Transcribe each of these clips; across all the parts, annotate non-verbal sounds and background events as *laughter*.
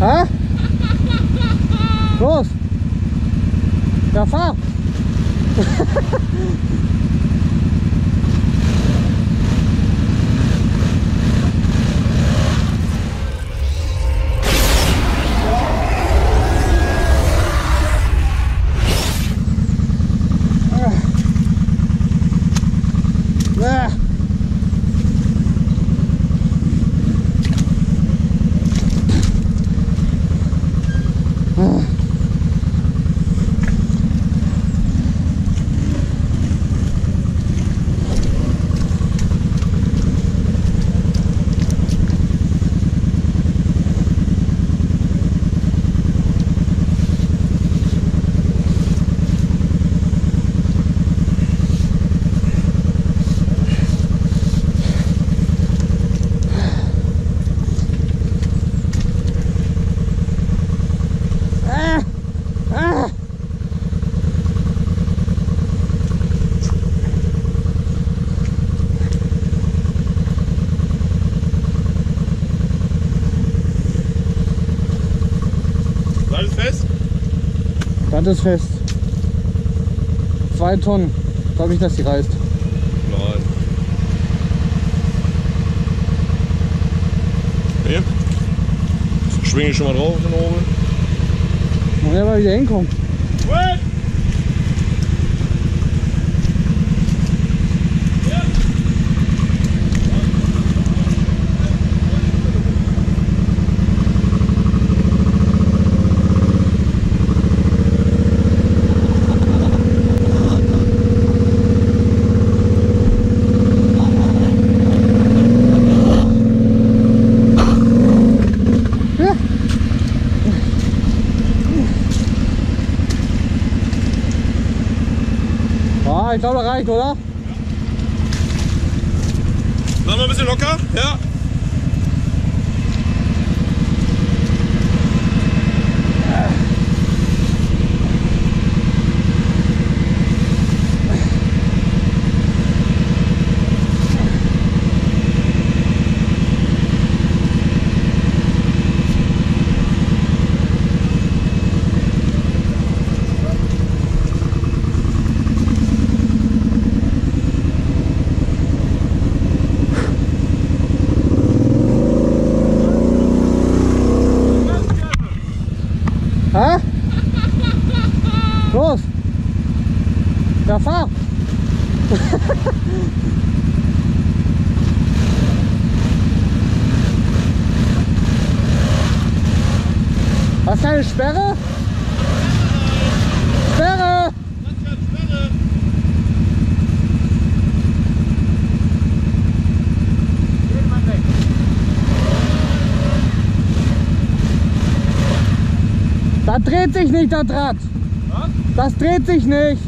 Hä? Los! Ja, fahr! Mm. Fest? Das ist fest. Zwei Tonnen. Glaube ich, dass die reißt. Nein. Hier. Schwinge ich schon mal drauf von oben. Muss ja mal wieder hinkommen. Gut. Ah, ich glaube, reicht, oder? Machen wir ein bisschen locker? Ja. Hä? Los! Ja, fahr! *laughs* Hast du eine Sperre? Sperre! Das dreht sich nicht, das Rad. Das dreht sich nicht.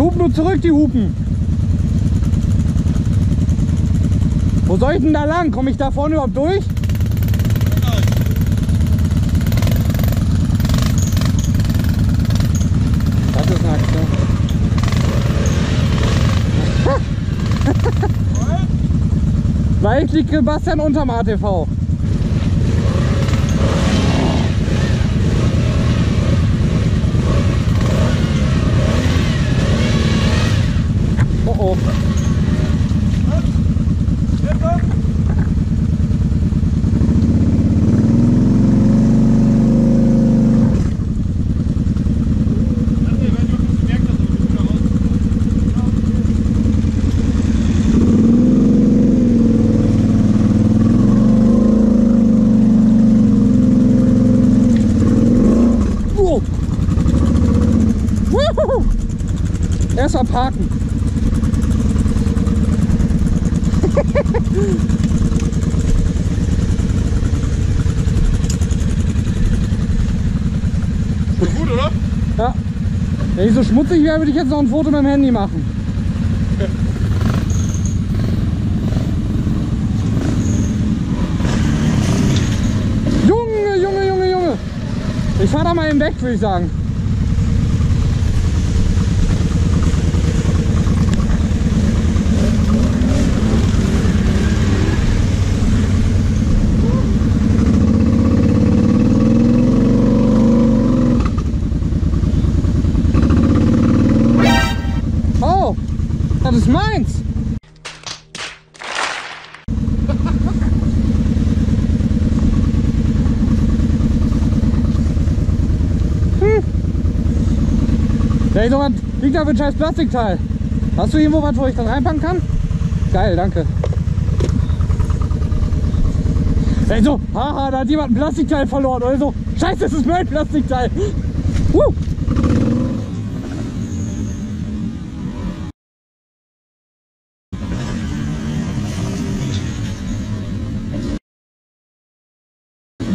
Hupe nur zurück, die Hupen. Wo soll ich denn da lang? Komme ich da vorne überhaupt durch? Das ist eine Aktion. Vielleicht liegt Sebastian unterm ATV. Erstmal parken. Schon gut, oder? Ja. Wenn ich so schmutzig wäre, würde ich jetzt noch ein Foto mit dem Handy machen. Junge, Junge, Junge, Junge. Ich fahr da mal eben weg, würde ich sagen. Oh, das ist meins. Hm. Ich sag mal, liegt da für ein scheiß Plastikteil. Hast du irgendwo was, wo ich das reinpacken kann? Geil, danke. Ey, so, haha, da hat jemand ein Plastikteil verloren. Oder so, scheiße, das ist mein Plastikteil. Woo.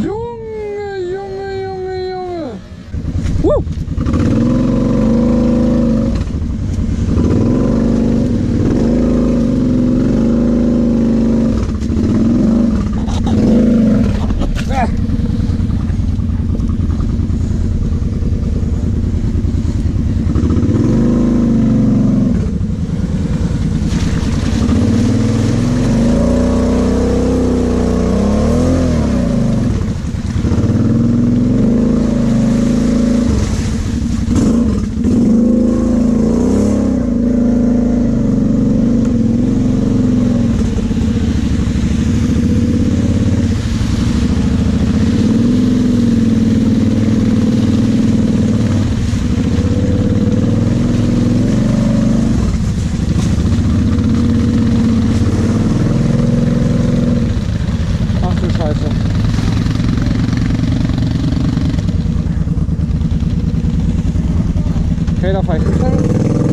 Junge, Junge, Junge, Junge. Ah. Ach du Scheiße. Okay, da